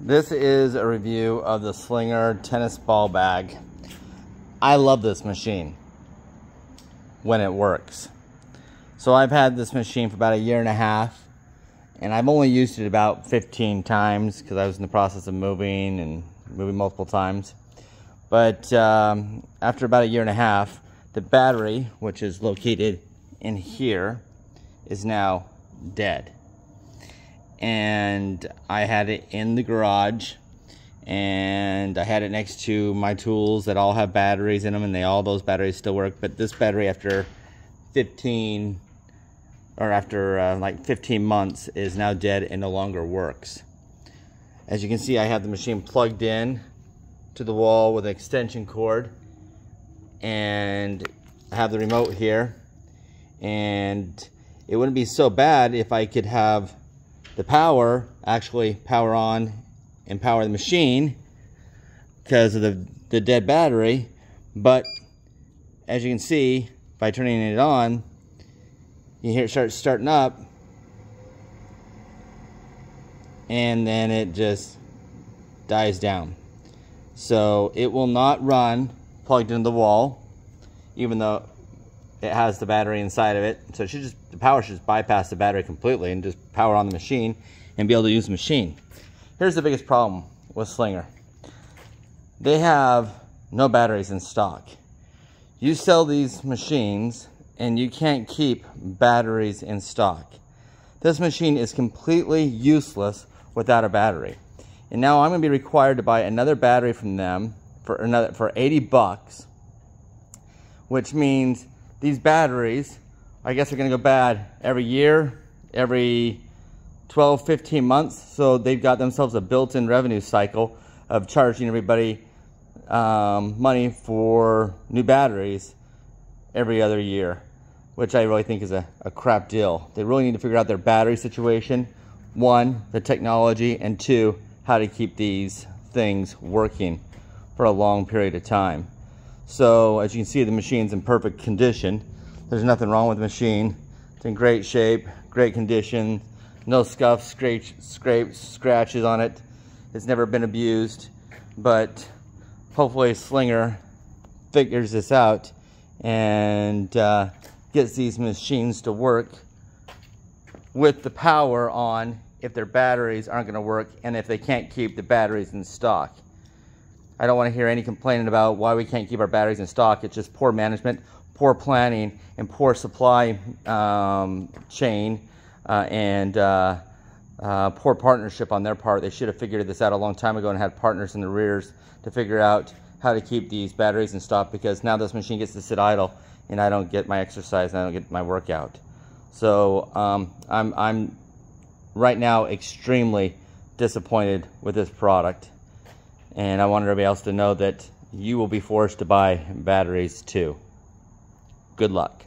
This is a review of the Slinger tennis ball bag. I love this machine when it works. So I've had this machine for about a year and a half and I've only used it about 15 times because I was in the process of moving and moving multiple times. But um, after about a year and a half, the battery, which is located in here, is now dead and I had it in the garage and I had it next to my tools that all have batteries in them and they all those batteries still work. But this battery after 15 or after uh, like 15 months is now dead and no longer works. As you can see I have the machine plugged in to the wall with an extension cord and I have the remote here. And it wouldn't be so bad if I could have the power actually power on and power the machine because of the, the dead battery. But as you can see, by turning it on, you hear it start starting up and then it just dies down. So it will not run plugged into the wall, even though it has the battery inside of it. So it should just the power should just bypass the battery completely and just power on the machine and be able to use the machine. Here's the biggest problem with Slinger. They have no batteries in stock. You sell these machines and you can't keep batteries in stock. This machine is completely useless without a battery. And now I'm gonna be required to buy another battery from them for another for 80 bucks, which means these batteries, I guess are gonna go bad every year, every 12, 15 months. So they've got themselves a built-in revenue cycle of charging everybody um, money for new batteries every other year, which I really think is a, a crap deal. They really need to figure out their battery situation. One, the technology, and two, how to keep these things working for a long period of time. So as you can see, the machine's in perfect condition. There's nothing wrong with the machine. It's in great shape, great condition. No scuffs, scrapes, scrapes, scratches on it. It's never been abused, but hopefully Slinger figures this out and uh, gets these machines to work with the power on if their batteries aren't going to work and if they can't keep the batteries in stock. I don't want to hear any complaining about why we can't keep our batteries in stock. It's just poor management, poor planning, and poor supply um, chain, uh, and uh, uh, poor partnership on their part. They should have figured this out a long time ago and had partners in the rears to figure out how to keep these batteries in stock because now this machine gets to sit idle and I don't get my exercise and I don't get my workout. So um, I'm, I'm right now extremely disappointed with this product. And I want everybody else to know that you will be forced to buy batteries too. Good luck.